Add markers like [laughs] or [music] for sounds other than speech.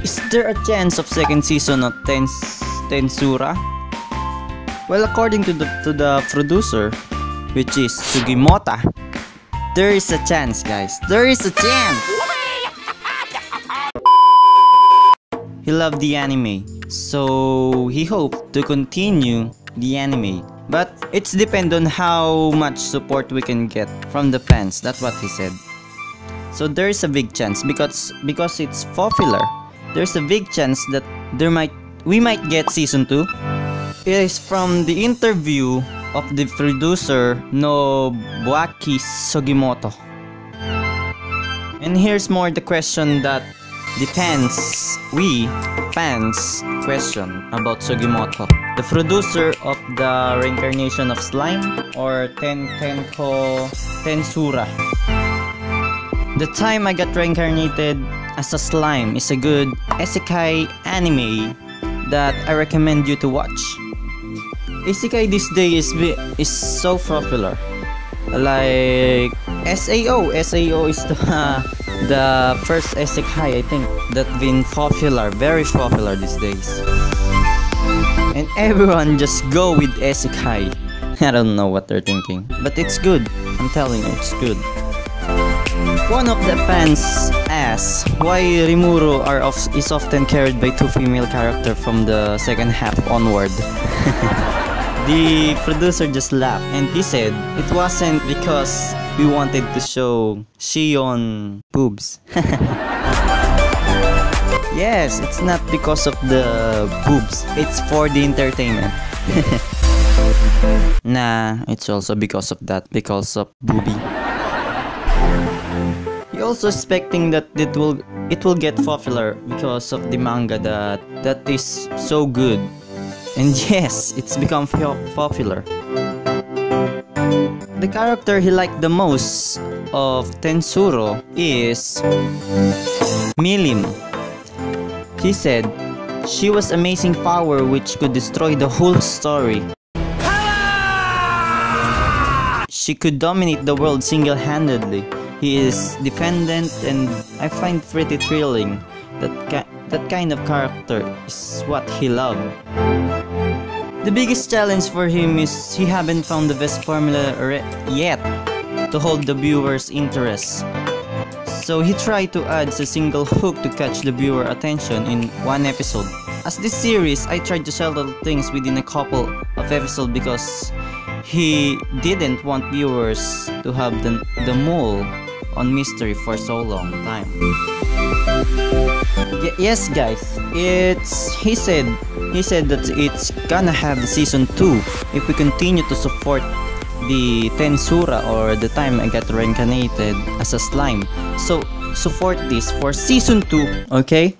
Is there a chance of second season of Tens Tensura? Well, according to the to the producer, which is Sugimoto, there is a chance, guys. There is a chance. [laughs] He loved the anime, so he hoped to continue the anime. But it's depend on how much support we can get from the fans. That's what he said. So there is a big chance because because it's popular. There's a big chance that there might we might get season 2. It is from the interview of the producer Nobuaki Sugimoto. And here's more the question that the fans, we fans question about Sugimoto. The producer of the reincarnation of slime or Ten Tenko Tensura. The time I got reincarnated as a slime is a good isekai anime that I recommend you to watch. Isekai this day is is so popular. Like SAO, SAO is the [laughs] the first isekai I think that been popular, very popular these days. And everyone just go with isekai. [laughs] I don't know what they're thinking, but it's good. I'm telling you, it's good. One of the fans asks why Rimuru are of, is often carried by two female characters from the second half onward. [laughs] the producer just laughed and he said it wasn't because we wanted to show Shion boobs. [laughs] yes, it's not because of the boobs, it's for the entertainment. [laughs] nah, it's also because of that, because of booby. Also expecting that it will it will get popular because of the manga that that is so good. And [laughs] yes, it's become popular. The character he liked the most of Tensura is Milim. He said, she was amazing power which could destroy the whole story. She could dominate the world single-handedly. He is dependent and I find pretty thrilling. That, that kind of character is what he loved. The biggest challenge for him is he haven't found the best formula yet to hold the viewer's interest. So he tried to add a single hook to catch the viewer attention in one episode. As this series, I tried to settle things within a couple of episodes because he didn't want viewers to have the, the mole on mystery for so long time. Y yes guys, it's he said he said that it's gonna have the season 2 if we continue to support the Tensura or the time I got reincarnated as a slime. So support this for season 2, okay?